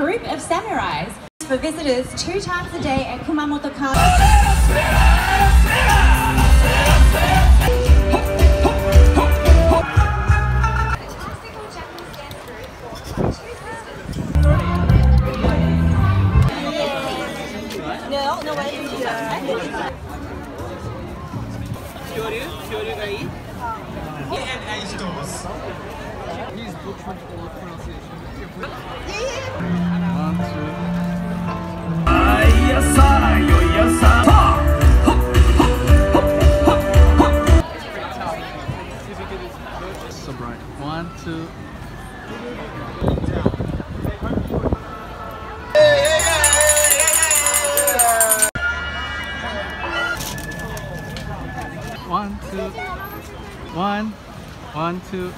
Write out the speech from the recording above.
group of samurais for visitors two times a day at Kumamoto Kan. Yeah, and H doors. Use Dutch for pronunciation. So bright. One, two. One, two. One, one, two.